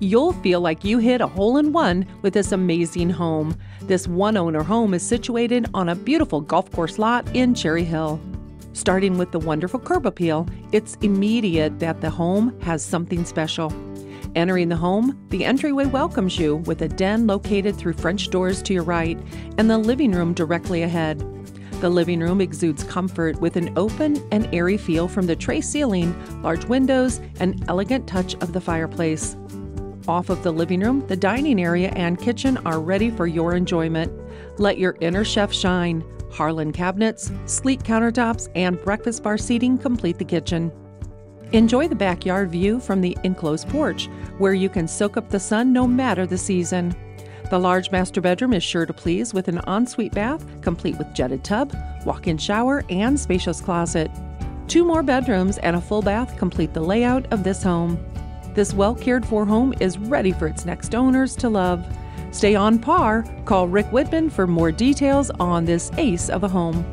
You'll feel like you hit a hole in one with this amazing home. This one owner home is situated on a beautiful golf course lot in Cherry Hill. Starting with the wonderful curb appeal, it's immediate that the home has something special. Entering the home, the entryway welcomes you with a den located through French doors to your right and the living room directly ahead. The living room exudes comfort with an open and airy feel from the tray ceiling, large windows, and elegant touch of the fireplace. Off of the living room, the dining area and kitchen are ready for your enjoyment. Let your inner chef shine. Harlan cabinets, sleek countertops, and breakfast bar seating complete the kitchen. Enjoy the backyard view from the enclosed porch, where you can soak up the sun no matter the season. The large master bedroom is sure to please with an ensuite bath, complete with jetted tub, walk in shower, and spacious closet. Two more bedrooms and a full bath complete the layout of this home. This well cared for home is ready for its next owners to love. Stay on par. Call Rick Whitman for more details on this ace of a home.